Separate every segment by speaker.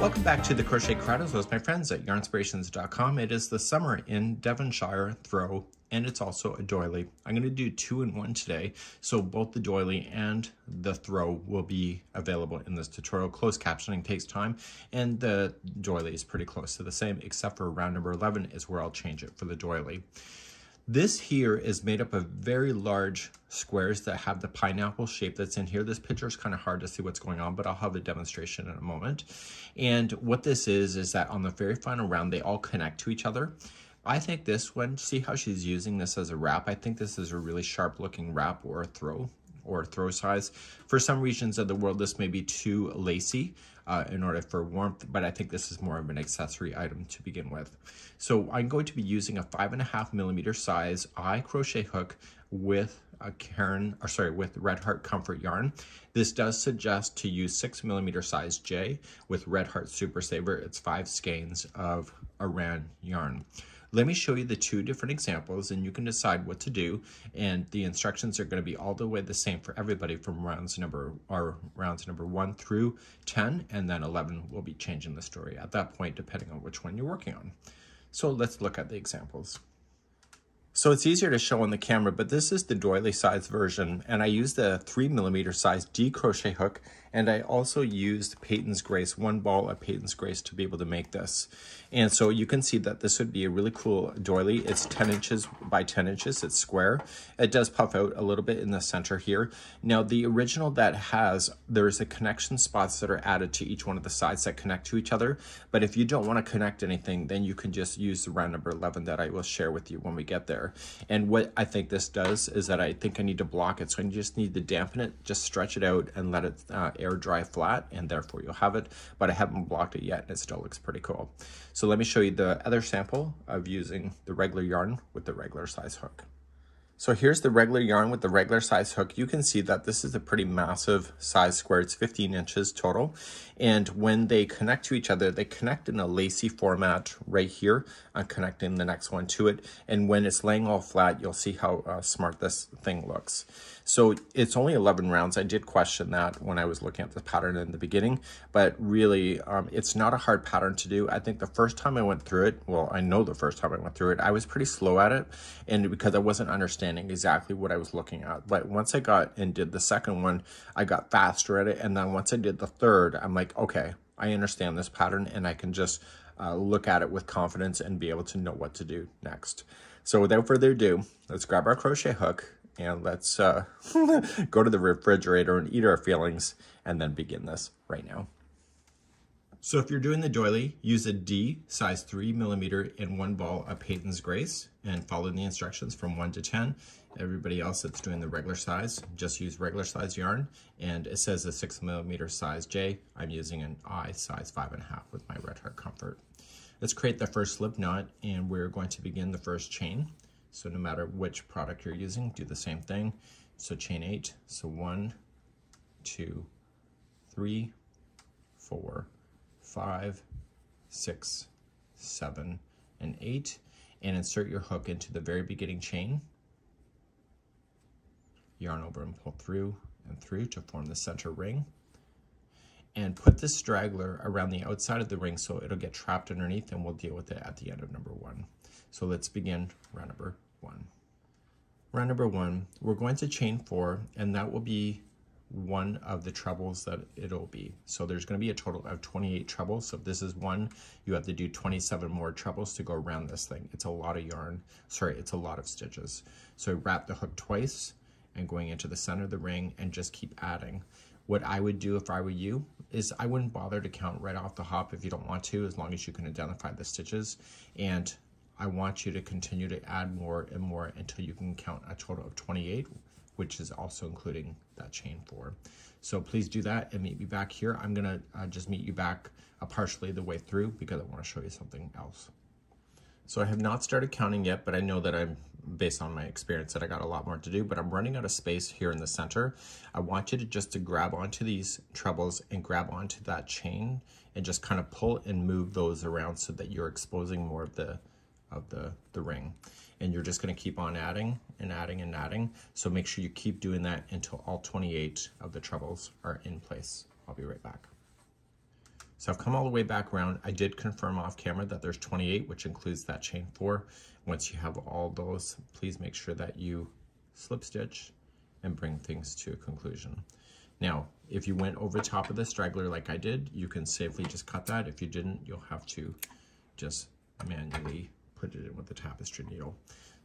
Speaker 1: Welcome back to the Crochet Crowd with my friends at yarnspirations.com. It is the summer in Devonshire throw and it's also a doily. I'm going to do two in one today, so both the doily and the throw will be available in this tutorial. Closed captioning takes time, and the doily is pretty close to the same, except for round number 11 is where I'll change it for the doily. This here is made up of very large squares that have the pineapple shape that's in here. This picture is kind of hard to see what's going on, but I'll have a demonstration in a moment. And what this is, is that on the very final round, they all connect to each other. I think this one, see how she's using this as a wrap? I think this is a really sharp looking wrap or throw or throw size. For some regions of the world, this may be too lacy uh, in order for warmth, but I think this is more of an accessory item to begin with. So I'm going to be using a five and a half millimeter size I crochet hook with a Caron, or sorry, with Red Heart Comfort yarn. This does suggest to use six millimeter size J with Red Heart Super Saver. It's five skeins of Aran yarn. Let me show you the two different examples and you can decide what to do. And the instructions are gonna be all the way the same for everybody from rounds number, or rounds number one through 10, and then 11 will be changing the story at that point, depending on which one you're working on. So let's look at the examples. So it's easier to show on the camera, but this is the doily size version, and I use the three millimeter size D crochet hook, and I also used Patons Grace, one ball of Patons Grace to be able to make this. And so you can see that this would be a really cool doily. It's 10 inches by 10 inches, it's square. It does puff out a little bit in the center here. Now the original that has, there's a connection spots that are added to each one of the sides that connect to each other. But if you don't wanna connect anything, then you can just use the round number 11 that I will share with you when we get there. And what I think this does is that I think I need to block it. So I just need to dampen it, just stretch it out and let it uh, air dry flat and therefore you'll have it. But I haven't blocked it yet and it still looks pretty cool. So let me show you the other sample of using the regular yarn with the regular size hook. So here's the regular yarn with the regular size hook. You can see that this is a pretty massive size square. It's 15 inches total. And when they connect to each other, they connect in a lacy format right here. I'm connecting the next one to it. And when it's laying all flat, you'll see how uh, smart this thing looks. So it's only 11 rounds. I did question that when I was looking at the pattern in the beginning, but really um, it's not a hard pattern to do. I think the first time I went through it, well, I know the first time I went through it, I was pretty slow at it. And because I wasn't understanding exactly what I was looking at. But once I got and did the second one, I got faster at it. And then once I did the third, I'm like, okay, I understand this pattern and I can just uh, look at it with confidence and be able to know what to do next. So without further ado, let's grab our crochet hook and let's uh, go to the refrigerator and eat our feelings and then begin this right now. So if you're doing the doily, use a D size 3 millimeter in one ball of Patons Grace and follow the instructions from 1 to 10. Everybody else that's doing the regular size, just use regular size yarn. And it says a 6 millimeter size J. I'm using an I size 5.5 with my Red Heart Comfort. Let's create the first slip knot and we're going to begin the first chain. So no matter which product you're using, do the same thing. So chain eight, so one, two, three, four, five, six, seven, and eight, and insert your hook into the very beginning chain. Yarn over and pull through and through to form the center ring. And put this straggler around the outside of the ring so it'll get trapped underneath and we'll deal with it at the end of number one. So let's begin round number one. Round number one, we're going to chain four, and that will be one of the trebles that it'll be. So there's going to be a total of 28 trebles. So if this is one, you have to do 27 more trebles to go around this thing. It's a lot of yarn. Sorry, it's a lot of stitches. So wrap the hook twice and going into the center of the ring and just keep adding. What I would do if I were you is I wouldn't bother to count right off the hop if you don't want to, as long as you can identify the stitches. And I want you to continue to add more and more until you can count a total of 28, which is also including that chain four. So please do that and meet me back here. I'm gonna uh, just meet you back uh, partially the way through because I wanna show you something else. So I have not started counting yet, but I know that I'm, based on my experience, that I got a lot more to do, but I'm running out of space here in the center. I want you to just to grab onto these trebles and grab onto that chain and just kind of pull and move those around so that you're exposing more of the of the, the ring. And you're just gonna keep on adding and adding and adding. So make sure you keep doing that until all 28 of the trebles are in place. I'll be right back. So I've come all the way back around. I did confirm off camera that there's 28, which includes that chain four. Once you have all those, please make sure that you slip stitch and bring things to a conclusion. Now, if you went over top of the straggler like I did, you can safely just cut that. If you didn't, you'll have to just manually put it in with the tapestry needle.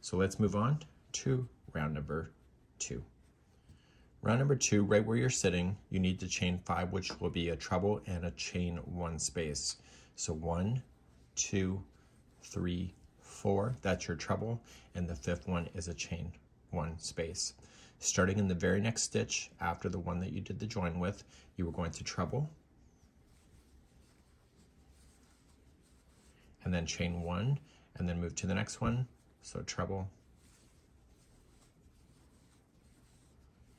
Speaker 1: So let's move on to round number two. Round number two, right where you're sitting, you need to chain five, which will be a treble and a chain one space. So one, two, three, four, that's your treble, and the fifth one is a chain one space. Starting in the very next stitch after the one that you did the join with, you were going to treble, and then chain one, and then move to the next one, so treble,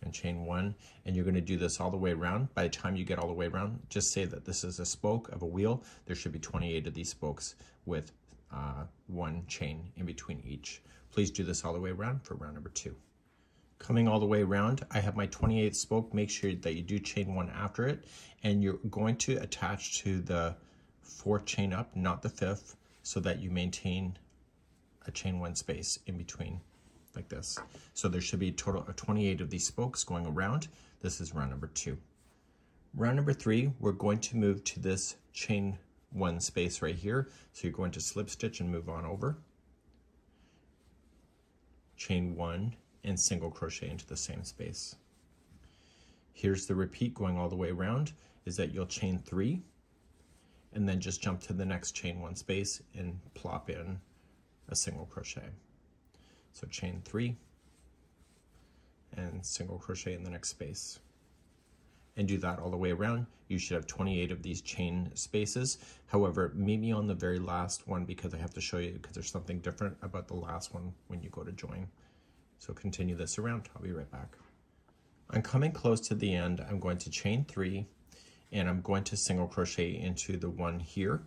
Speaker 1: and chain one, and you're gonna do this all the way around. By the time you get all the way around, just say that this is a spoke of a wheel. There should be 28 of these spokes with uh, one chain in between each. Please do this all the way around for round number two. Coming all the way around, I have my 28th spoke. Make sure that you do chain one after it, and you're going to attach to the fourth chain up, not the fifth, so that you maintain a chain one space in between like this. So there should be a total of 28 of these spokes going around. This is round number two. Round number three, we're going to move to this chain one space right here. So you're going to slip stitch and move on over. Chain one and single crochet into the same space. Here's the repeat going all the way around is that you'll chain three and then just jump to the next chain one space and plop in a single crochet. So chain three and single crochet in the next space. And do that all the way around. You should have 28 of these chain spaces. However, maybe on the very last one because I have to show you because there's something different about the last one when you go to join. So continue this around. I'll be right back. I'm coming close to the end. I'm going to chain three and I'm going to single crochet into the one here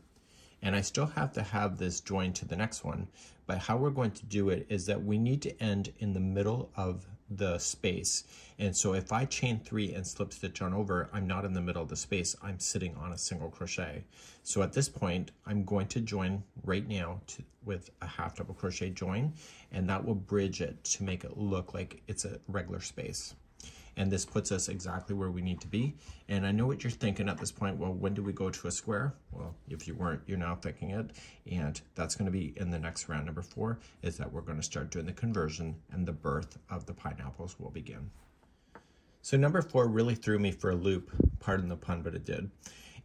Speaker 1: and I still have to have this joined to the next one. But how we're going to do it is that we need to end in the middle of the space. And so if I chain three and slip stitch on over, I'm not in the middle of the space, I'm sitting on a single crochet. So at this point, I'm going to join right now to, with a half double crochet join, and that will bridge it to make it look like it's a regular space and this puts us exactly where we need to be. And I know what you're thinking at this point, well, when do we go to a square? Well, if you weren't, you're now thinking it, and that's gonna be in the next round. Number four is that we're gonna start doing the conversion and the birth of the pineapples will begin. So number four really threw me for a loop, pardon the pun, but it did.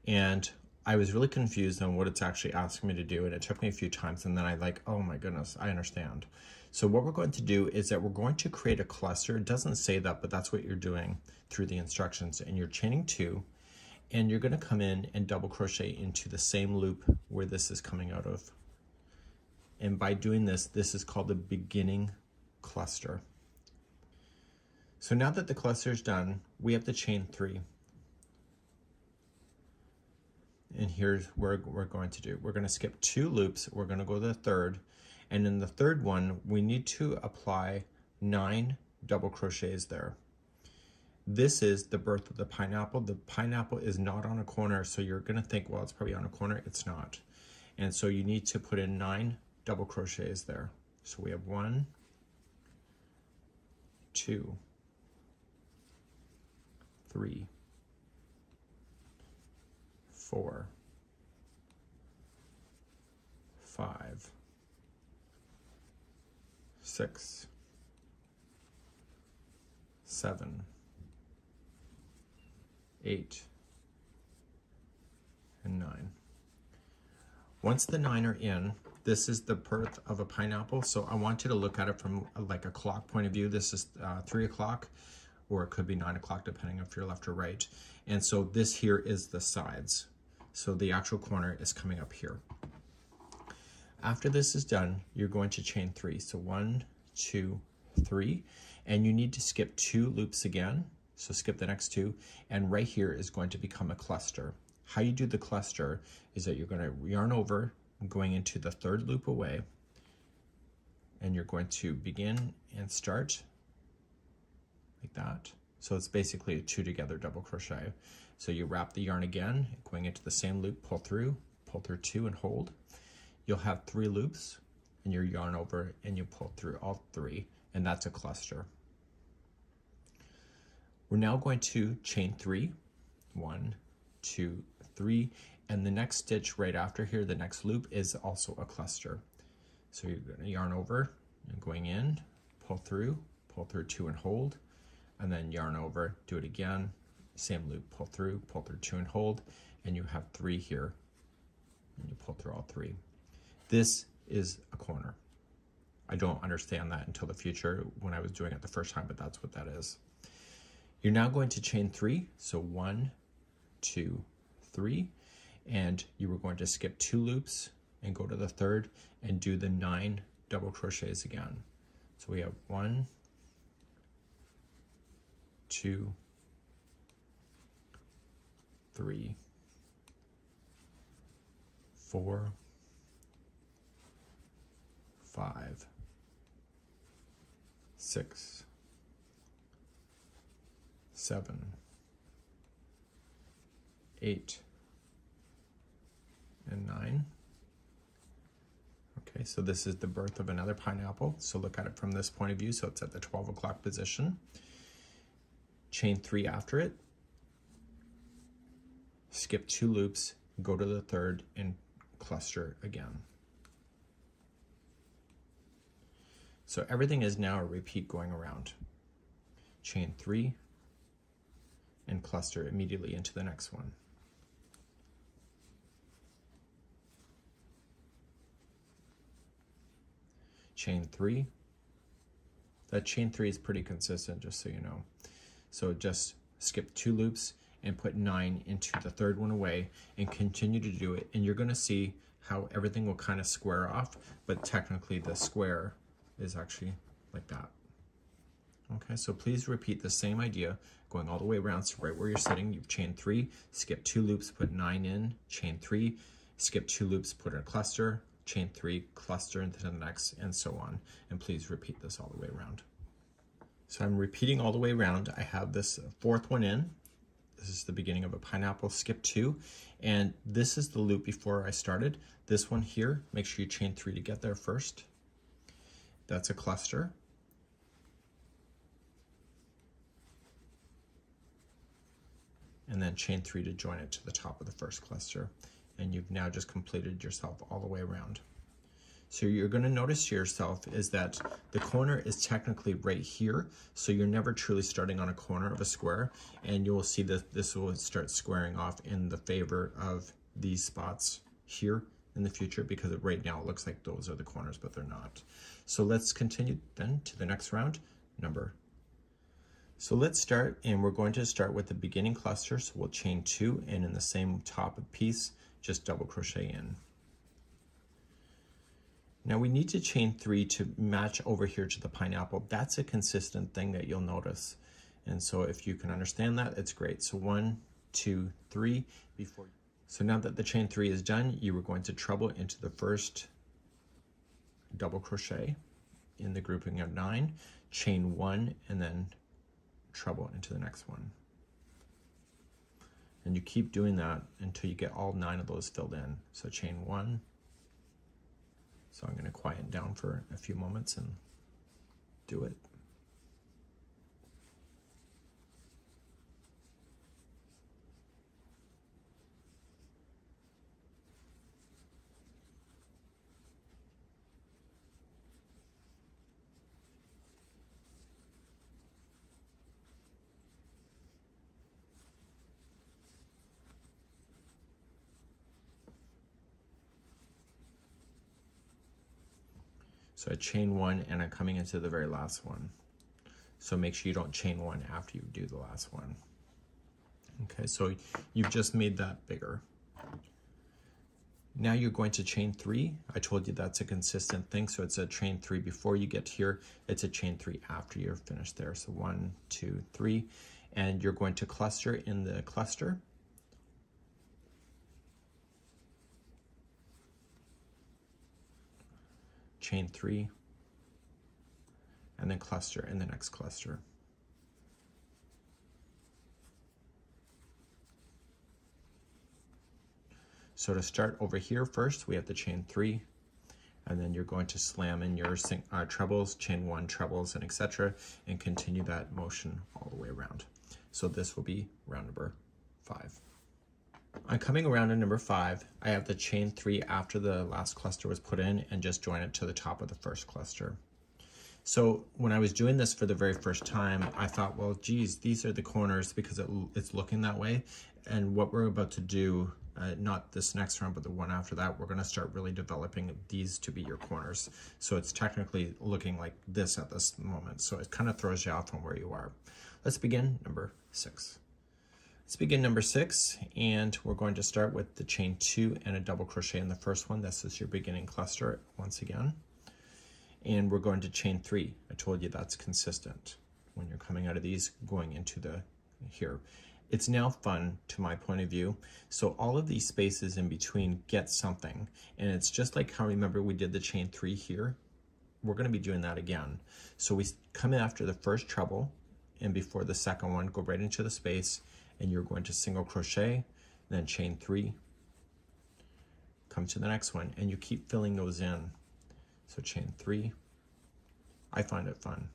Speaker 1: And I was really confused on what it's actually asking me to do, and it took me a few times, and then I like, oh my goodness, I understand. So what we're going to do is that we're going to create a cluster. It doesn't say that, but that's what you're doing through the instructions. And you're chaining two, and you're gonna come in and double crochet into the same loop where this is coming out of. And by doing this, this is called the beginning cluster. So now that the cluster is done, we have to chain three. And here's where we're going to do. We're gonna skip two loops. We're gonna go to the third, and in the third one, we need to apply nine double crochets there. This is the birth of the pineapple. The pineapple is not on a corner, so you're gonna think, well, it's probably on a corner. It's not. And so you need to put in nine double crochets there. So we have one, two, three, four, five, six, seven, eight, and nine. Once the nine are in, this is the birth of a pineapple. So I want you to look at it from like a clock point of view. This is uh, three o'clock, or it could be nine o'clock, depending if you're left or right. And so this here is the sides. So the actual corner is coming up here. After this is done, you're going to chain three. So one, two, three, and you need to skip two loops again. So skip the next two, and right here is going to become a cluster. How you do the cluster is that you're going to yarn over, going into the third loop away, and you're going to begin and start like that. So it's basically a two together double crochet. So you wrap the yarn again, going into the same loop, pull through, pull through two and hold. You'll have three loops and your yarn over and you pull through all three and that's a cluster. We're now going to chain three, one, two, three, and the next stitch right after here, the next loop is also a cluster. So you're gonna yarn over and going in, pull through, pull through two and hold, and then yarn over, do it again, same loop, pull through, pull through two and hold, and you have three here, and you pull through all three. This is a corner. I don't understand that until the future when I was doing it the first time, but that's what that is. You're now going to chain three, so one, two, three, and you were going to skip two loops and go to the third and do the nine double crochets again. So we have one, two, three, four, five, six, seven, eight, and nine. Okay, so this is the birth of another pineapple. So look at it from this point of view. So it's at the 12 o'clock position. Chain three after it. Skip two loops, go to the third and cluster again. So everything is now a repeat going around. Chain three and cluster immediately into the next one. chain three. That chain three is pretty consistent, just so you know. So just skip two loops and put nine into the third one away and continue to do it. And you're gonna see how everything will kind of square off, but technically the square is actually like that. Okay, so please repeat the same idea, going all the way around, so right where you're sitting, you've chained three, skip two loops, put nine in, chain three, skip two loops, put in a cluster, chain three, cluster into the next, and so on. And please repeat this all the way around. So I'm repeating all the way around. I have this fourth one in. This is the beginning of a pineapple skip two. And this is the loop before I started. This one here, make sure you chain three to get there first. That's a cluster. And then chain three to join it to the top of the first cluster and you've now just completed yourself all the way around. So you're going to notice to yourself is that the corner is technically right here, so you're never truly starting on a corner of a square, and you will see that this will start squaring off in the favor of these spots here in the future because right now it looks like those are the corners, but they're not. So let's continue then to the next round, number. So let's start, and we're going to start with the beginning cluster, so we'll chain two, and in the same top piece, just double crochet in. Now we need to chain three to match over here to the pineapple. That's a consistent thing that you'll notice. And so if you can understand that, it's great. So one, two, three, before. So now that the chain three is done, you are going to treble into the first double crochet in the grouping of nine, chain one, and then treble into the next one. And you keep doing that until you get all nine of those filled in. So chain one. So I'm going to quiet down for a few moments and do it. So I chain one and I'm coming into the very last one. So make sure you don't chain one after you do the last one. Okay, so you've just made that bigger. Now you're going to chain three. I told you that's a consistent thing. So it's a chain three before you get here. It's a chain three after you're finished there. So one, two, three. And you're going to cluster in the cluster. chain three, and then cluster in the next cluster. So to start over here first, we have the chain three, and then you're going to slam in your uh, trebles, chain one, trebles, and etc., and continue that motion all the way around. So this will be round number five. I'm coming around to number five. I have the chain three after the last cluster was put in and just join it to the top of the first cluster. So when I was doing this for the very first time, I thought, well, geez, these are the corners because it, it's looking that way. And what we're about to do uh, not this next round, but the one after that, we're gonna start really developing these to be your corners. So it's technically looking like this at this moment. So it kind of throws you off from where you are. Let's begin number six. Let's begin number six, and we're going to start with the chain two and a double crochet in the first one. This is your beginning cluster once again. And we're going to chain three. I told you that's consistent when you're coming out of these, going into the here. It's now fun to my point of view. So all of these spaces in between get something. And it's just like how remember we did the chain three here. We're gonna be doing that again. So we come after the first treble and before the second one, go right into the space and you're going to single crochet, then chain three, come to the next one and you keep filling those in. So chain three, I find it fun,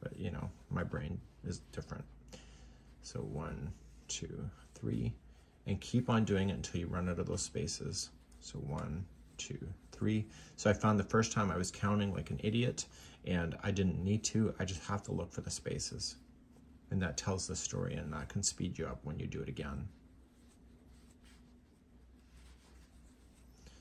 Speaker 1: but you know, my brain is different. So one, two, three, and keep on doing it until you run out of those spaces. So one, two, three. So I found the first time I was counting like an idiot and I didn't need to, I just have to look for the spaces. And that tells the story and that can speed you up when you do it again.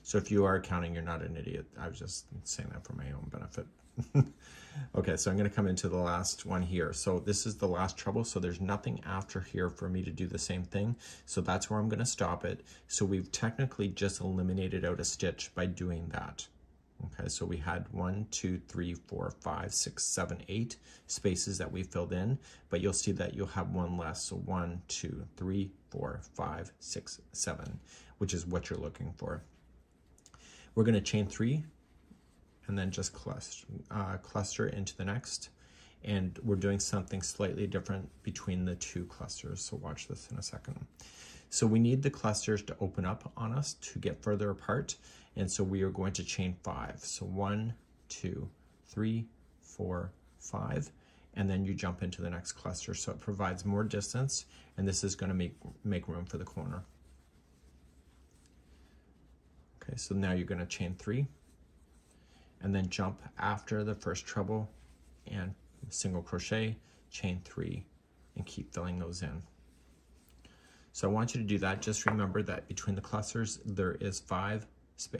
Speaker 1: So if you are counting, you're not an idiot. I was just saying that for my own benefit. okay, so I'm going to come into the last one here. So this is the last treble, so there's nothing after here for me to do the same thing. So that's where I'm going to stop it. So we've technically just eliminated out a stitch by doing that. Okay, so we had one, two, three, four, five, six, seven, eight spaces that we filled in, but you'll see that you'll have one less. So one, two, three, four, five, six, seven, which is what you're looking for. We're going to chain three and then just cluster, uh, cluster into the next. And we're doing something slightly different between the two clusters. So watch this in a second. So we need the clusters to open up on us to get further apart. And so we are going to chain five. So one, two, three, four, five, and then you jump into the next cluster. So it provides more distance, and this is gonna make, make room for the corner. Okay, so now you're gonna chain three, and then jump after the first treble and single crochet, chain three, and keep filling those in. So I want you to do that. Just remember that between the clusters, there is five,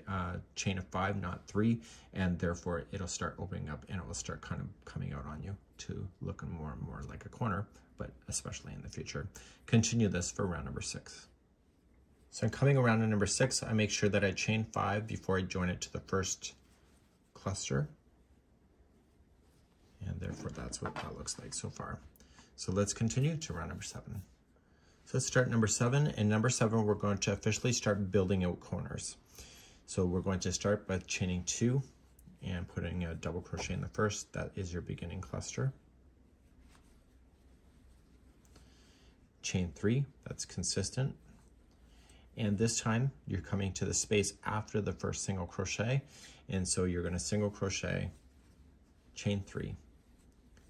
Speaker 1: uh, chain of five, not three, and therefore it'll start opening up and it will start kind of coming out on you to looking more and more like a corner, but especially in the future. Continue this for round number six. So I'm coming around to number six, I make sure that I chain five before I join it to the first cluster. And therefore that's what that looks like so far. So let's continue to round number seven. So let's start number seven. And number seven, we're going to officially start building out corners. So we're going to start by chaining two and putting a double crochet in the first. That is your beginning cluster. Chain three, that's consistent. And this time you're coming to the space after the first single crochet. And so you're gonna single crochet, chain three,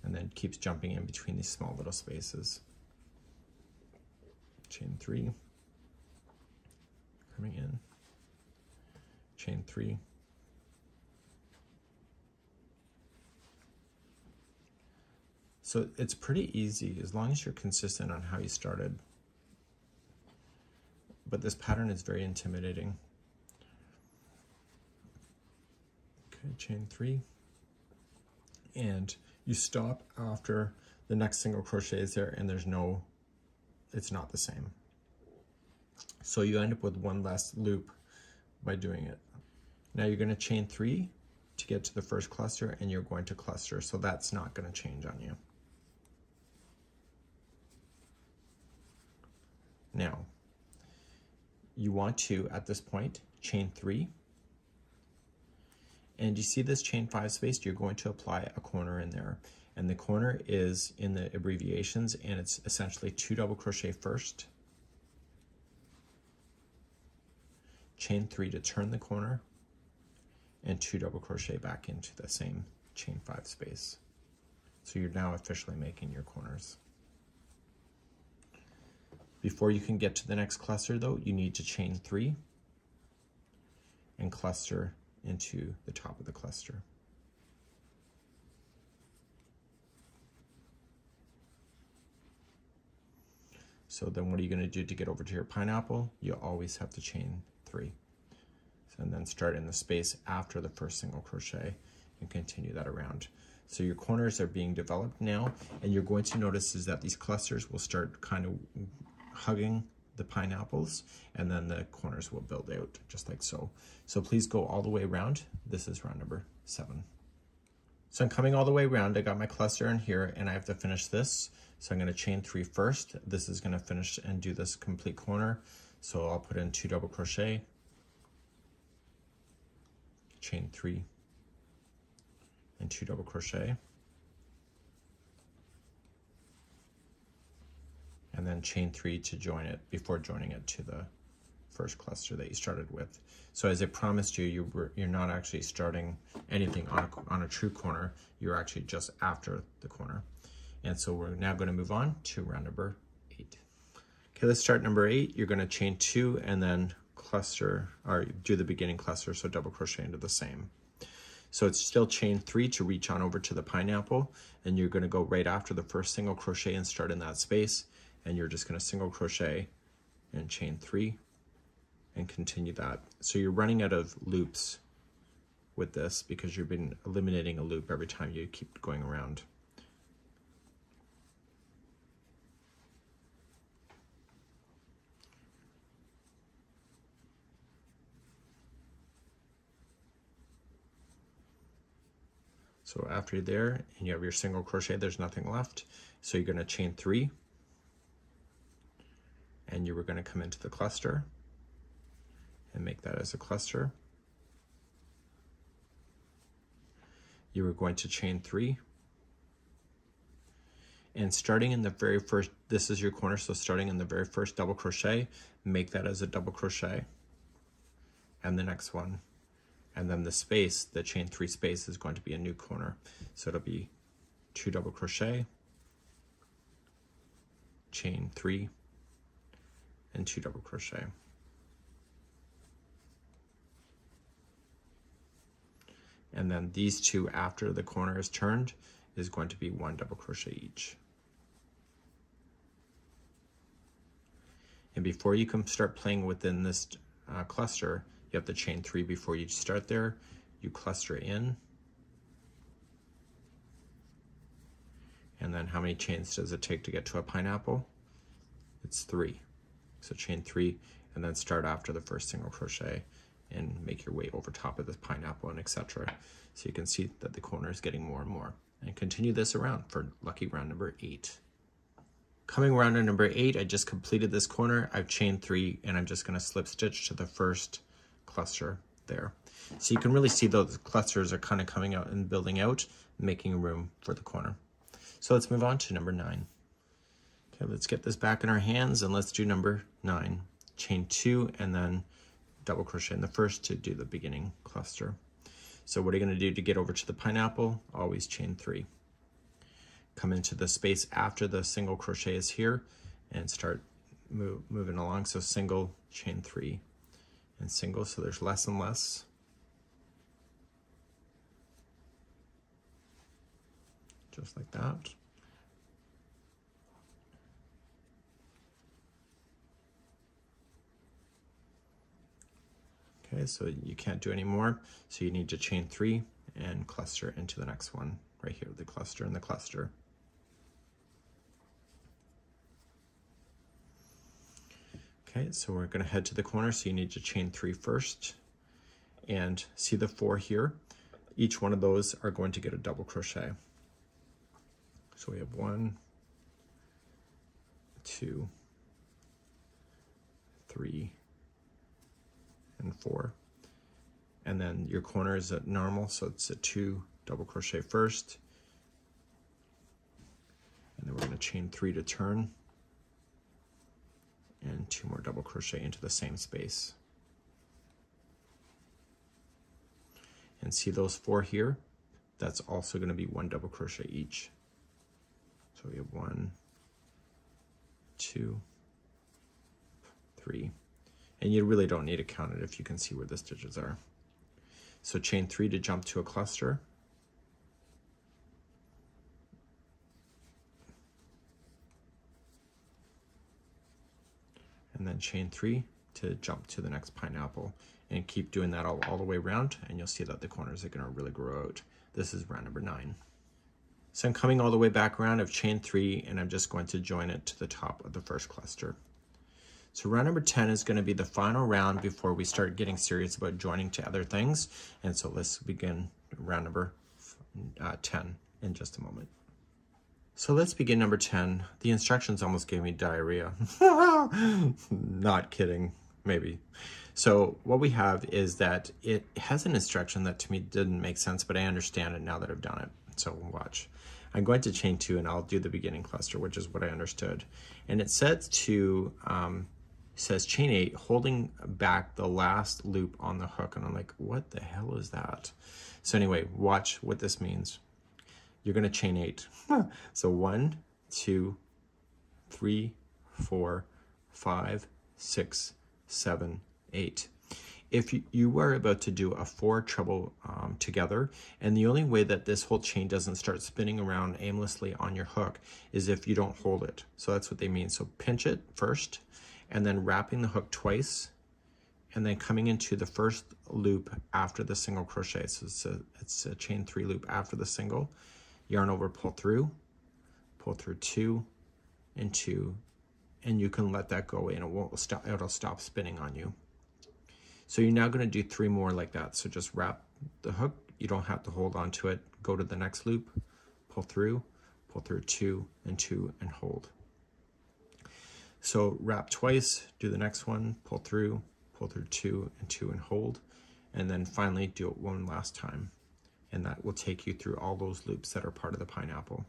Speaker 1: and then keeps jumping in between these small little spaces. Chain three, coming in, chain three, So it's pretty easy as long as you're consistent on how you started but this pattern is very intimidating. Okay, chain three. And you stop after the next single crochet is there and there's no, it's not the same. So you end up with one less loop by doing it. Now you're gonna chain three to get to the first cluster and you're going to cluster. So that's not gonna change on you. Now, you want to, at this point, chain three. And you see this chain five space, you're going to apply a corner in there. And the corner is in the abbreviations and it's essentially two double crochet first. chain three to turn the corner, and two double crochet back into the same chain five space. So you're now officially making your corners. Before you can get to the next cluster though, you need to chain three and cluster into the top of the cluster. So then what are you going to do to get over to your pineapple? You always have to chain three. And then start in the space after the first single crochet and continue that around. So your corners are being developed now, and you're going to notice is that these clusters will start kind of hugging the pineapples, and then the corners will build out just like so. So please go all the way around. This is round number seven. So I'm coming all the way around. I got my cluster in here, and I have to finish this. So I'm going to chain three first. This is going to finish and do this complete corner. So I'll put in two double crochet, chain three, and two double crochet. And then chain three to join it before joining it to the first cluster that you started with. So as I promised you, you were, you're not actually starting anything on a, on a true corner. You're actually just after the corner. And so we're now going to move on to round number eight. Okay, let's start number eight. You're going to chain two and then cluster, or do the beginning cluster, so double crochet into the same. So it's still chain three to reach on over to the pineapple, and you're gonna go right after the first single crochet and start in that space, and you're just gonna single crochet and chain three and continue that. So you're running out of loops with this because you've been eliminating a loop every time you keep going around. So after there and you have your single crochet, there's nothing left. So you're gonna chain three and you were gonna come into the cluster and make that as a cluster. You were going to chain three and starting in the very first, this is your corner, so starting in the very first double crochet, make that as a double crochet and the next one and then the space, the chain three space is going to be a new corner. So it'll be two double crochet, chain three, and two double crochet. And then these two after the corner is turned is going to be one double crochet each. And before you can start playing within this uh, cluster, you have to chain three before you start there. You cluster in. And then how many chains does it take to get to a pineapple? It's three. So chain three and then start after the first single crochet and make your way over top of the pineapple and etc. So you can see that the corner is getting more and more. And continue this around for lucky round number eight. Coming around to number eight, I just completed this corner. I've chained three and I'm just gonna slip stitch to the first cluster there. So you can really see those clusters are kind of coming out and building out, making room for the corner. So let's move on to number nine. Okay, let's get this back in our hands and let's do number nine. Chain two and then double crochet in the first to do the beginning cluster. So what are you gonna do to get over to the pineapple? Always chain three. Come into the space after the single crochet is here and start move, moving along. So single, chain three, and single, so there's less and less. Just like that. Okay, so you can't do any more, so you need to chain three and cluster into the next one right here, the cluster and the cluster. Okay, so we're gonna head to the corner, so you need to chain three first. And see the four here? Each one of those are going to get a double crochet. So we have one, two, three, and four. And then your corner is at normal, so it's a two double crochet first. And then we're gonna chain three to turn and two more double crochet into the same space. And see those four here? That's also going to be one double crochet each. So we have one, two, three, and you really don't need to count it if you can see where the stitches are. So chain three to jump to a cluster, then chain three to jump to the next pineapple and keep doing that all, all the way around and you'll see that the corners are gonna really grow out. This is round number nine. So I'm coming all the way back around, I've chained three and I'm just going to join it to the top of the first cluster. So round number 10 is going to be the final round before we start getting serious about joining to other things. And so let's begin round number uh, 10 in just a moment. So let's begin number 10. The instructions almost gave me diarrhea. Not kidding, maybe. So what we have is that it has an instruction that to me didn't make sense, but I understand it now that I've done it. So watch. I'm going to chain two and I'll do the beginning cluster, which is what I understood. And it says to um, says chain eight, holding back the last loop on the hook. And I'm like, what the hell is that? So anyway, watch what this means. You're gonna chain eight. so one, two, three, four, five, six, seven, eight. If you were about to do a four treble um, together, and the only way that this whole chain doesn't start spinning around aimlessly on your hook is if you don't hold it. So that's what they mean. So pinch it first, and then wrapping the hook twice and then coming into the first loop after the single crochet. So it's a, it's a chain three loop after the single. Yarn over, pull through, pull through two and two, and you can let that go and it won't stop, it'll stop spinning on you. So you're now gonna do three more like that. So just wrap the hook, you don't have to hold on to it. Go to the next loop, pull through, pull through two and two and hold. So wrap twice, do the next one, pull through, pull through two and two and hold, and then finally do it one last time. And that will take you through all those loops that are part of the pineapple.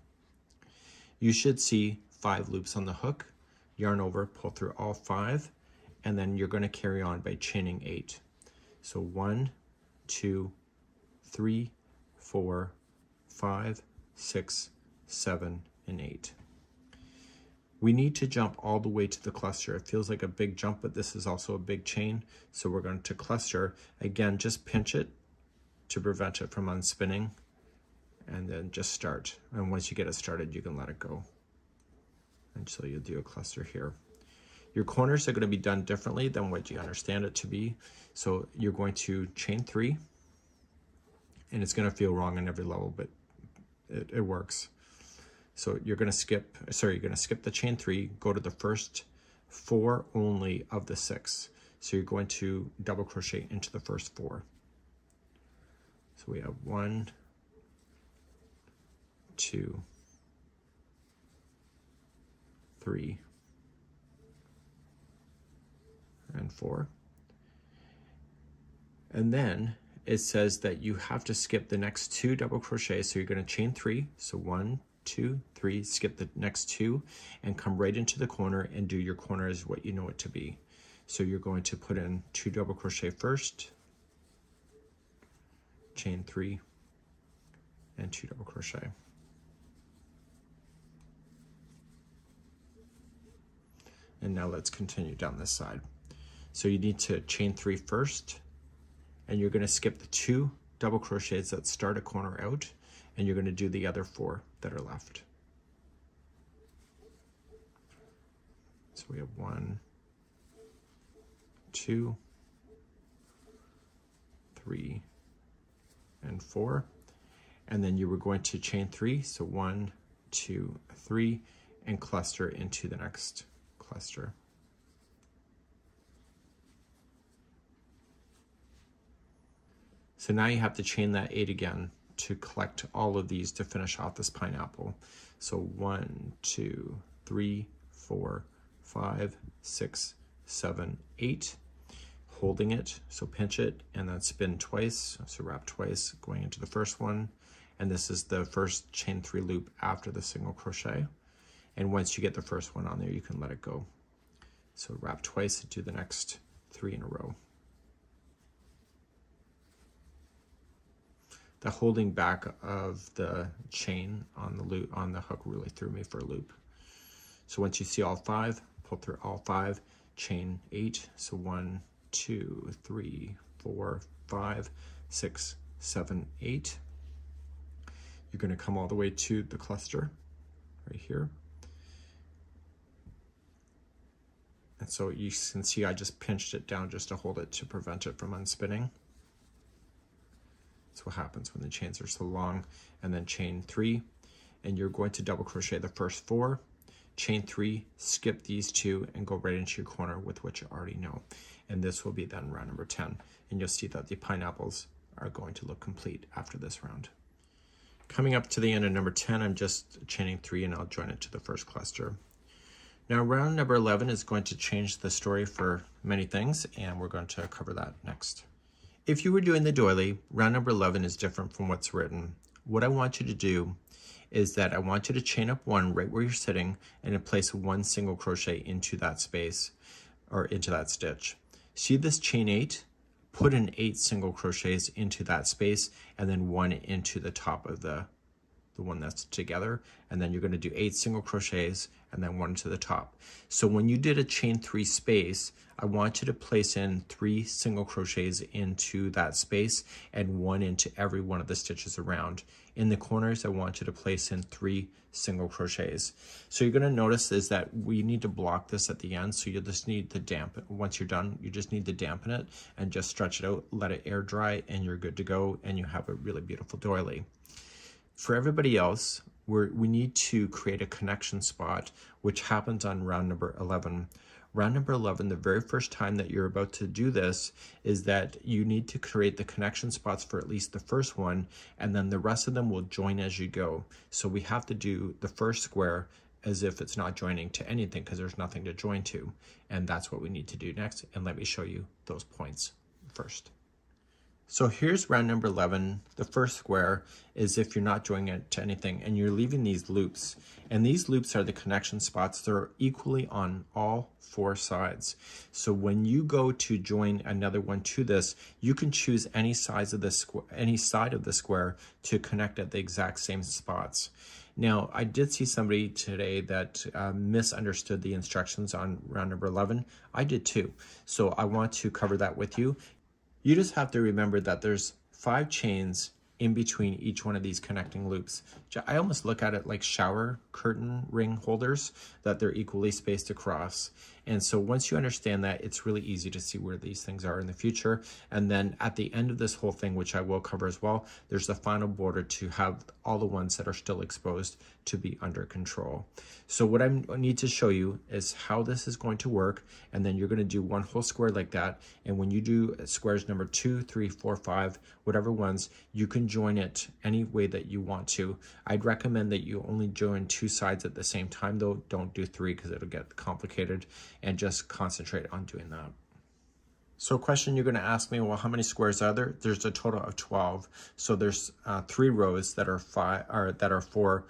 Speaker 1: You should see five loops on the hook, yarn over, pull through all five, and then you're gonna carry on by chaining eight. So one, two, three, four, five, six, seven, and eight. We need to jump all the way to the cluster. It feels like a big jump, but this is also a big chain. So we're going to cluster. Again, just pinch it to prevent it from unspinning and then just start. And once you get it started, you can let it go. And so you'll do a cluster here. Your corners are going to be done differently than what you understand it to be. So you're going to chain three, and it's going to feel wrong on every level, but it, it works. So you're going to skip, sorry, you're going to skip the chain three, go to the first four only of the six. So you're going to double crochet into the first four. So we have one, two, three, and four. And then it says that you have to skip the next two double crochets. So you're going to chain three. So one, two, three, skip the next two, and come right into the corner and do your corner as what you know it to be. So you're going to put in two double crochet first, chain three, and two double crochet. And now let's continue down this side. So you need to chain three first, and you're gonna skip the two double crochets that start a corner out, and you're gonna do the other four that are left. So we have one, two, three, and four. And then you were going to chain three. So one, two, three, and cluster into the next cluster. So now you have to chain that eight again to collect all of these to finish off this pineapple. So one, two, three, four, five, six, seven, eight. Holding it, so pinch it and then spin twice, so wrap twice, going into the first one. And this is the first chain three loop after the single crochet. And once you get the first one on there, you can let it go. So wrap twice to do the next three in a row. the holding back of the chain on the loop on the hook really threw me for a loop. So once you see all five, pull through all five, chain eight. So one, two, three, four, five, six, seven, eight. You're going to come all the way to the cluster right here. And so you can see I just pinched it down just to hold it to prevent it from unspinning. That's what happens when the chains are so long. And then chain three, and you're going to double crochet the first four, chain three, skip these two, and go right into your corner with what you already know. And this will be then round number 10. And you'll see that the pineapples are going to look complete after this round. Coming up to the end of number 10, I'm just chaining three and I'll join it to the first cluster. Now round number 11 is going to change the story for many things and we're going to cover that next. If you were doing the doily, round number 11 is different from what's written. What I want you to do is that I want you to chain up one right where you're sitting and place one single crochet into that space or into that stitch. See this chain eight? Put in eight single crochets into that space and then one into the top of the the one that's together, and then you're gonna do eight single crochets and then one to the top. So when you did a chain three space, I want you to place in three single crochets into that space and one into every one of the stitches around. In the corners, I want you to place in three single crochets. So you're gonna notice is that we need to block this at the end, so you just need to dampen, once you're done, you just need to dampen it and just stretch it out, let it air dry, and you're good to go, and you have a really beautiful doily. For everybody else, we we need to create a connection spot, which happens on round number 11. Round number 11, the very first time that you're about to do this is that you need to create the connection spots for at least the first one, and then the rest of them will join as you go. So we have to do the first square as if it's not joining to anything because there's nothing to join to. And that's what we need to do next. And let me show you those points first. So here's round number 11. The first square is if you're not joining it to anything and you're leaving these loops. And these loops are the connection spots. They're equally on all four sides. So when you go to join another one to this, you can choose any size of the square, any side of the square to connect at the exact same spots. Now, I did see somebody today that uh, misunderstood the instructions on round number 11. I did too. So I want to cover that with you. You just have to remember that there's five chains in between each one of these connecting loops. I almost look at it like shower curtain ring holders, that they're equally spaced across. And so once you understand that, it's really easy to see where these things are in the future. And then at the end of this whole thing, which I will cover as well, there's the final border to have all the ones that are still exposed to be under control. So what I need to show you is how this is going to work. And then you're gonna do one whole square like that. And when you do squares number two, three, four, five, whatever ones, you can join it any way that you want to. I'd recommend that you only join two sides at the same time though. Don't do three because it'll get complicated and just concentrate on doing that. So question you're going to ask me, well, how many squares are there? There's a total of 12. So there's uh, three rows that are five or that are four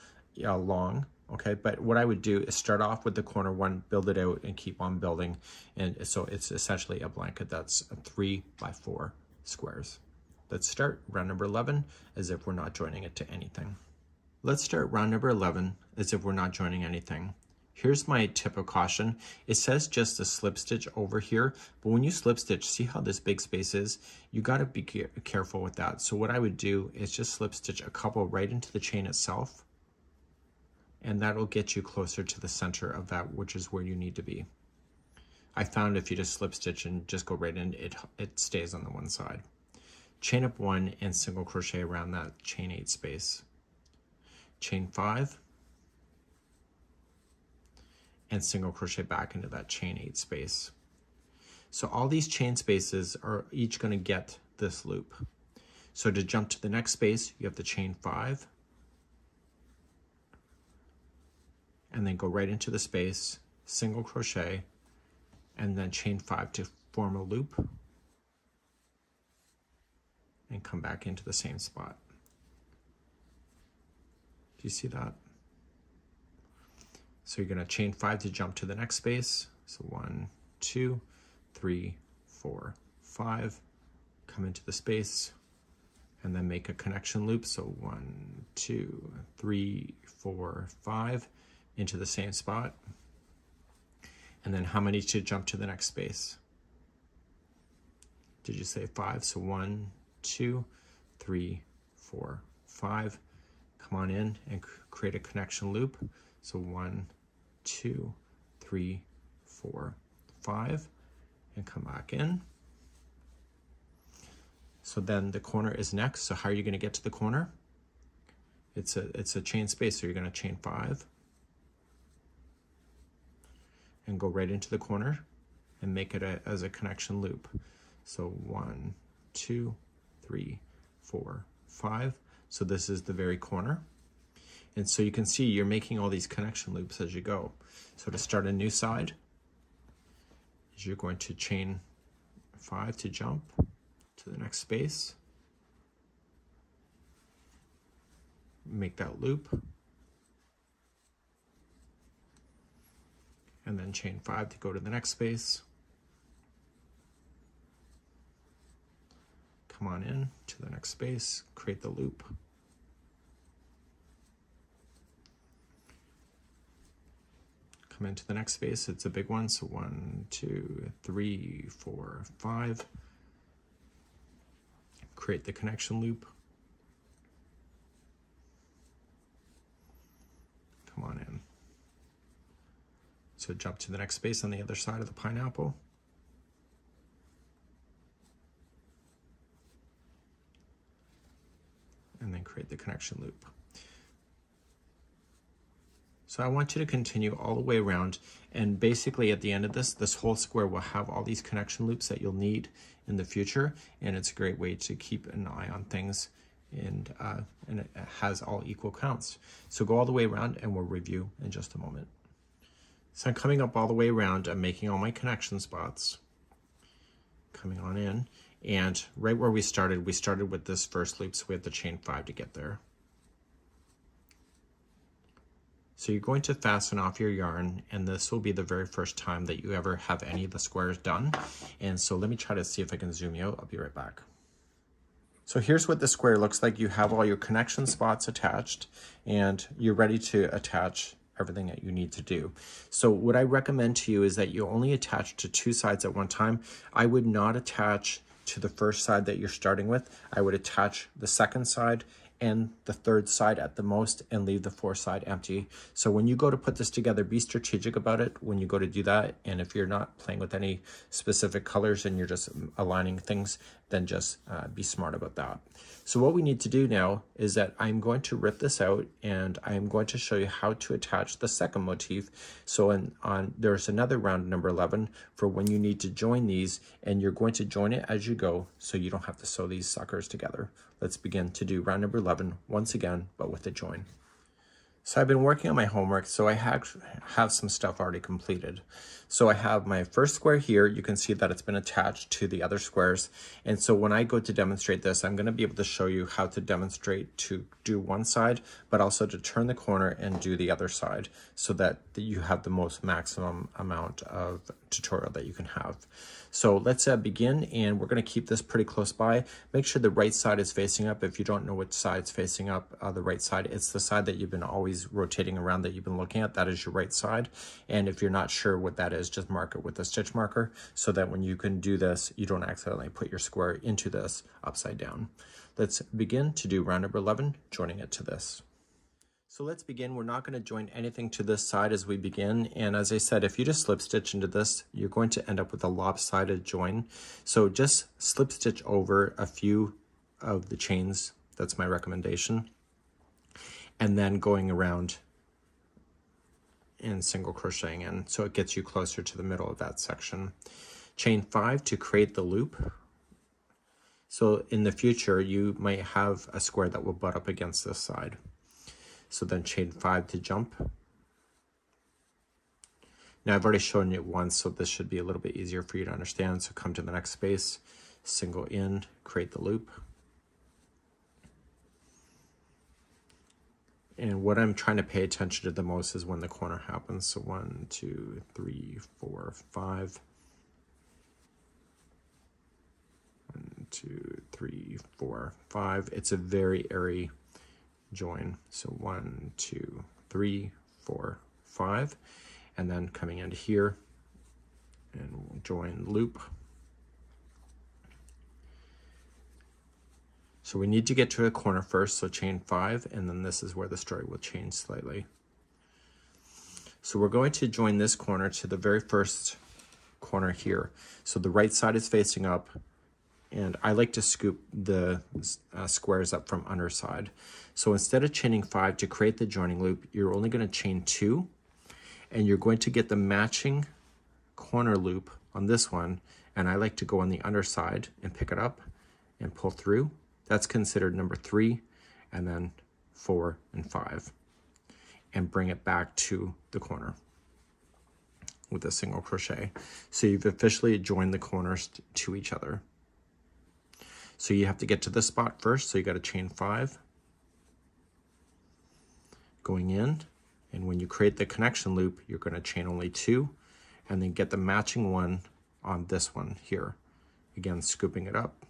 Speaker 1: uh, long. Okay, but what I would do is start off with the corner one, build it out and keep on building. And so it's essentially a blanket that's three by four squares. Let's start round number 11 as if we're not joining it to anything. Let's start round number 11 as if we're not joining anything. Here's my tip of caution. It says just a slip stitch over here, but when you slip stitch, see how this big space is? You gotta be careful with that. So what I would do is just slip stitch a couple right into the chain itself, and that'll get you closer to the center of that, which is where you need to be. I found if you just slip stitch and just go right in, it, it stays on the one side. Chain up one and single crochet around that chain eight space. Chain five, and single crochet back into that chain eight space. So all these chain spaces are each going to get this loop. So to jump to the next space, you have to chain five, and then go right into the space, single crochet, and then chain five to form a loop, and come back into the same spot. Do you see that? So you're going to chain five to jump to the next space. So one, two, three, four, five. Come into the space, and then make a connection loop. So one, two, three, four, five into the same spot. And then how many to jump to the next space? Did you say five? So one, two, three, four, five. Come on in and create a connection loop. So one, two, three, four, five, and come back in. So then the corner is next. So how are you going to get to the corner? It's a, it's a chain space. So you're going to chain five and go right into the corner and make it a, as a connection loop. So one, two, three, four, five. So this is the very corner. And so you can see you're making all these connection loops as you go. So to start a new side, is you're going to chain five to jump to the next space. Make that loop. And then chain five to go to the next space. Come on in to the next space, create the loop. Come into the next space, it's a big one, so one, two, three, four, five create the connection loop. Come on in. So jump to the next space on the other side of the pineapple. And then create the connection loop. So I want you to continue all the way around and basically at the end of this, this whole square will have all these connection loops that you'll need in the future and it's a great way to keep an eye on things and, uh, and it has all equal counts. So go all the way around and we'll review in just a moment. So I'm coming up all the way around, I'm making all my connection spots, coming on in, and right where we started, we started with this first loop, so we have to chain five to get there. So you're going to fasten off your yarn and this will be the very first time that you ever have any of the squares done. And so let me try to see if I can zoom you out. I'll be right back. So here's what the square looks like. You have all your connection spots attached and you're ready to attach everything that you need to do. So what I recommend to you is that you only attach to two sides at one time. I would not attach to the first side that you're starting with. I would attach the second side and the third side at the most and leave the fourth side empty. So when you go to put this together, be strategic about it when you go to do that. And if you're not playing with any specific colors and you're just aligning things, then just uh, be smart about that. So what we need to do now is that I'm going to rip this out and I'm going to show you how to attach the second motif. So in, on there's another round number 11 for when you need to join these and you're going to join it as you go so you don't have to sew these suckers together. Let's begin to do round number 11 once again, but with a join. So I've been working on my homework, so I have, have some stuff already completed. So I have my first square here. You can see that it's been attached to the other squares. And so when I go to demonstrate this, I'm gonna be able to show you how to demonstrate to do one side, but also to turn the corner and do the other side so that you have the most maximum amount of tutorial that you can have. So let's uh, begin and we're going to keep this pretty close by. Make sure the right side is facing up. If you don't know which side's facing up, uh, the right side, it's the side that you've been always rotating around that you've been looking at. That is your right side. And if you're not sure what that is, just mark it with a stitch marker so that when you can do this, you don't accidentally put your square into this upside down. Let's begin to do round number 11, joining it to this. So let's begin. We're not going to join anything to this side as we begin. And as I said, if you just slip stitch into this, you're going to end up with a lopsided join. So just slip stitch over a few of the chains. That's my recommendation. And then going around and single crocheting in. So it gets you closer to the middle of that section. Chain five to create the loop. So in the future, you might have a square that will butt up against this side. So then chain five to jump. Now I've already shown you once, so this should be a little bit easier for you to understand. So come to the next space, single in, create the loop. And what I'm trying to pay attention to the most is when the corner happens. So one, two, three, four, five. One, two, three, four, five. It's a very airy join. So one, two, three, four, five. And then coming into here and we'll join loop. So we need to get to a corner first, so chain five, and then this is where the story will change slightly. So we're going to join this corner to the very first corner here. So the right side is facing up, and I like to scoop the uh, squares up from underside. So instead of chaining five to create the joining loop, you're only going to chain two, and you're going to get the matching corner loop on this one, and I like to go on the underside and pick it up and pull through. That's considered number three, and then four and five, and bring it back to the corner with a single crochet. So you've officially joined the corners to each other. So you have to get to this spot first, so you got to chain five, going in, and when you create the connection loop, you're going to chain only two, and then get the matching one on this one here. Again, scooping it up.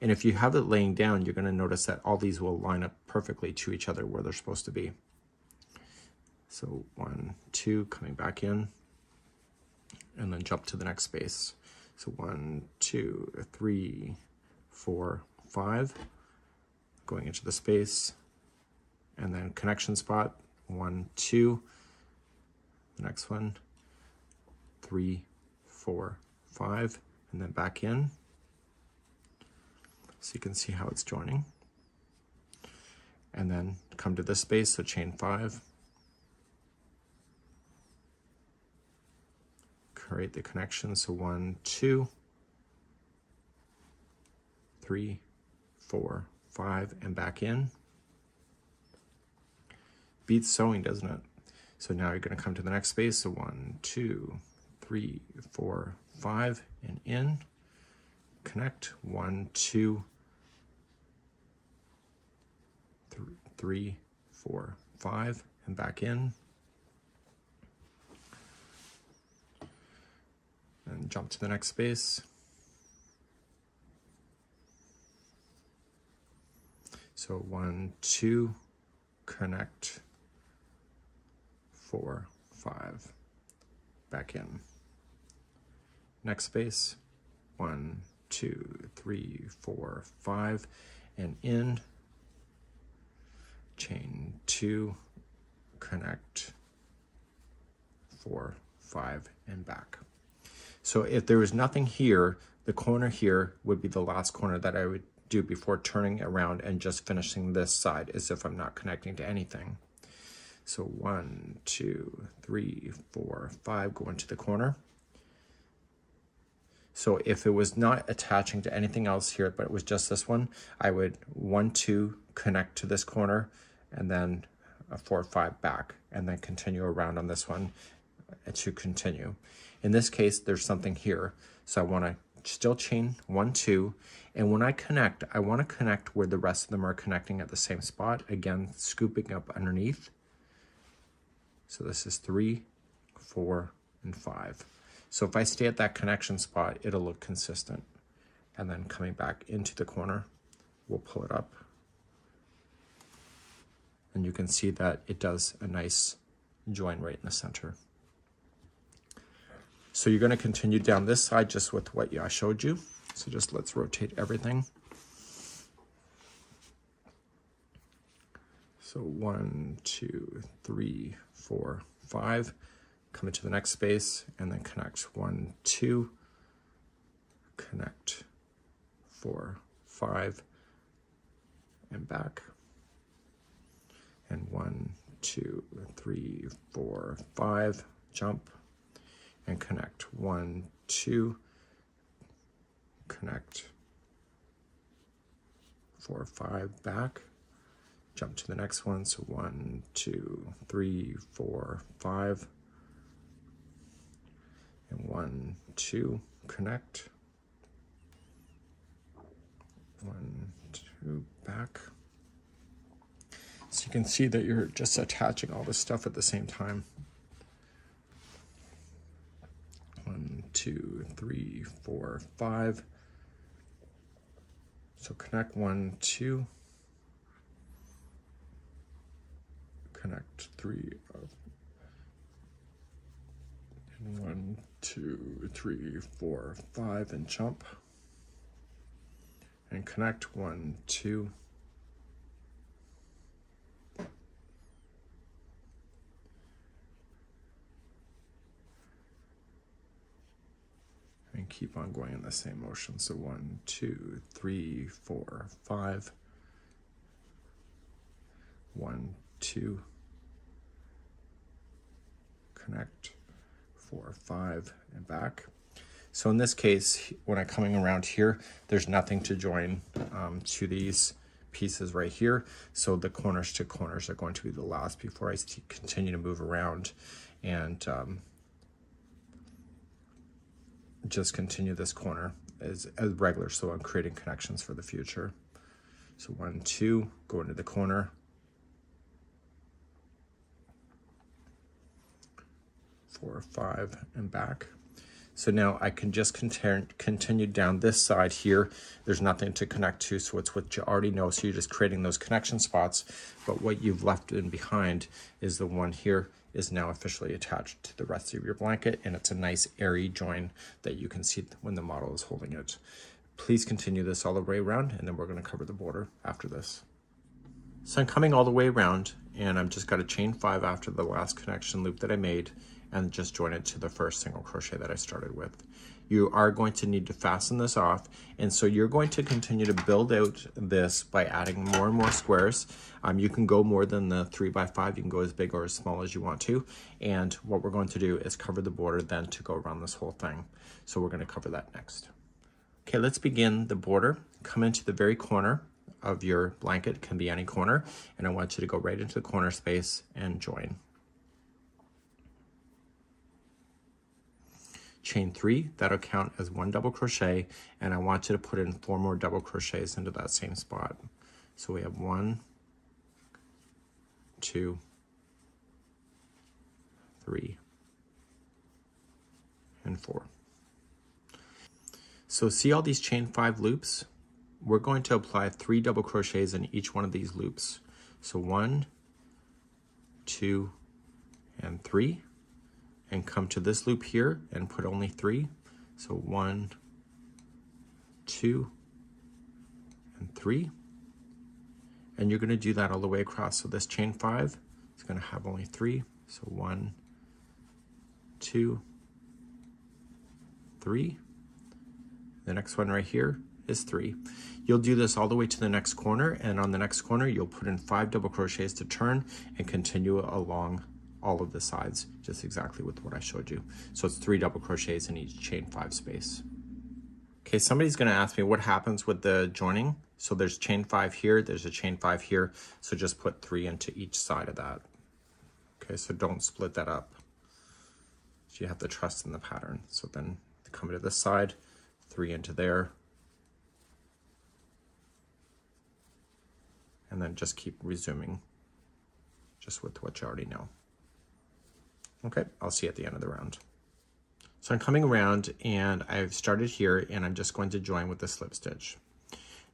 Speaker 1: And if you have it laying down, you're going to notice that all these will line up perfectly to each other where they're supposed to be. So one, two, coming back in, and then jump to the next space. So one, two, three, four, five, going into the space, and then connection spot, one, two, the next one, three, four, five, and then back in. So you can see how it's joining. And then come to this space, so chain five. Create the connection, so one, two, three, four, five, and back in. Beats sewing, doesn't it? So now you're gonna come to the next space, so one, two, three, four, five, and in. Connect, one, two, th three, four, five, and back in. And jump to the next space. So one, two, connect, four, five, back in. Next space, one, two, three, four, five, and in, chain two, connect, four, five, and back. So if there was nothing here, the corner here would be the last corner that I would do before turning around and just finishing this side as if I'm not connecting to anything. So one, two, three, four, five, go into the corner. So if it was not attaching to anything else here, but it was just this one, I would one, two, connect to this corner and then a four, five back and then continue around on this one to continue. In this case, there's something here. So I wanna still chain one, two, and when I connect, I wanna connect where the rest of them are connecting at the same spot. Again, scooping up underneath. So this is three, four, and five. So if I stay at that connection spot, it'll look consistent. And then coming back into the corner, we'll pull it up. And you can see that it does a nice join right in the center. So you're gonna continue down this side just with what I showed you. So just let's rotate everything. So one, two, three, four, five. Come into the next space and then connect. One, two, connect. Four, five, and back. And one, two, three, four, five, jump. And connect. One, two, connect. Four, five, back, jump to the next one. So one, two, three, four, five, and one, two, connect. One, two, back. So you can see that you're just attaching all this stuff at the same time. One, two, three, four, five. So connect one, two, connect three, and one, two, three, four, five, and jump. And connect one, two, and keep on going in the same motion. So one, two, three, four, five. One, two. Connect, four, five, and back. So in this case, when I'm coming around here, there's nothing to join um, to these pieces right here. So the corners to corners are going to be the last before I continue to move around and um, just continue this corner as, as regular. So I'm creating connections for the future. So one, two, go into the corner. Four, five, and back. So now I can just continue down this side here. There's nothing to connect to, so it's what you already know. So you're just creating those connection spots. But what you've left in behind is the one here is now officially attached to the rest of your blanket and it's a nice airy join that you can see when the model is holding it. Please continue this all the way around and then we're going to cover the border after this. So I'm coming all the way around and I've just got a chain five after the last connection loop that I made and just join it to the first single crochet that I started with you are going to need to fasten this off. And so you're going to continue to build out this by adding more and more squares. Um, you can go more than the three by five. You can go as big or as small as you want to. And what we're going to do is cover the border then to go around this whole thing. So we're gonna cover that next. Okay, let's begin the border. Come into the very corner of your blanket, can be any corner. And I want you to go right into the corner space and join. Chain three, that'll count as one double crochet, and I want you to put in four more double crochets into that same spot. So we have one, two, three, and four. So see all these chain five loops? We're going to apply three double crochets in each one of these loops. So one, two, and three and come to this loop here and put only three. So one, two, and three. And you're gonna do that all the way across. So this chain five is gonna have only three. So one, two, three. The next one right here is three. You'll do this all the way to the next corner and on the next corner, you'll put in five double crochets to turn and continue along all of the sides, just exactly with what I showed you. So it's three double crochets in each chain five space. Okay, somebody's gonna ask me what happens with the joining. So there's chain five here, there's a chain five here. So just put three into each side of that. Okay, so don't split that up. So you have to trust in the pattern. So then come to this side, three into there, and then just keep resuming just with what you already know. Okay, I'll see you at the end of the round. So I'm coming around and I've started here and I'm just going to join with the slip stitch.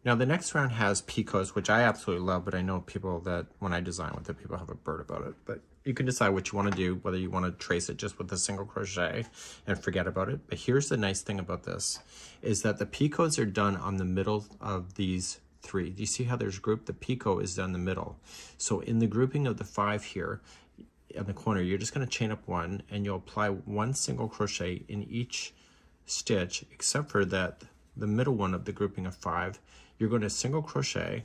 Speaker 1: Now the next round has picots, which I absolutely love, but I know people that when I design with it, people have a bird about it. But you can decide what you want to do, whether you want to trace it just with a single crochet and forget about it. But here's the nice thing about this, is that the picots are done on the middle of these three. Do you see how there's group? The picot is down the middle. So in the grouping of the five here, in the corner, you're just going to chain up one and you'll apply one single crochet in each stitch, except for that the middle one of the grouping of five, you're going to single crochet,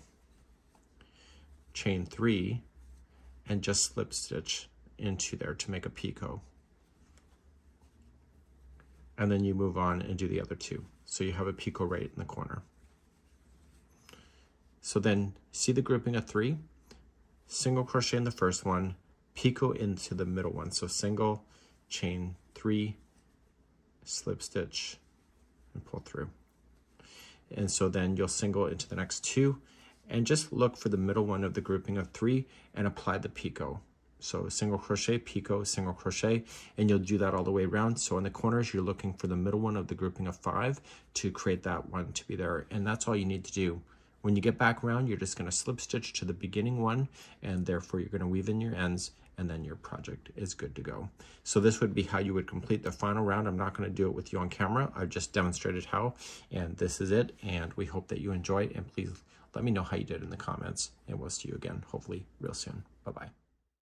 Speaker 1: chain three, and just slip stitch into there to make a picot. And then you move on and do the other two. So you have a picot right in the corner. So then see the grouping of three? Single crochet in the first one, picot into the middle one. So single, chain three, slip stitch, and pull through. And so then you'll single into the next two and just look for the middle one of the grouping of three and apply the picot. So single crochet, picot, single crochet, and you'll do that all the way around. So in the corners, you're looking for the middle one of the grouping of five to create that one to be there. And that's all you need to do. When you get back around, you're just gonna slip stitch to the beginning one, and therefore you're gonna weave in your ends, and then your project is good to go. So this would be how you would complete the final round. I'm not gonna do it with you on camera. I've just demonstrated how, and this is it. And we hope that you enjoy it, and please let me know how you did in the comments, and we'll see you again, hopefully real soon. Bye-bye.